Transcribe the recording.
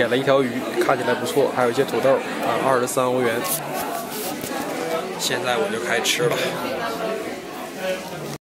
点了一条鱼，看起来不错，还有一些土豆啊，二十三欧元。现在我就开始吃了。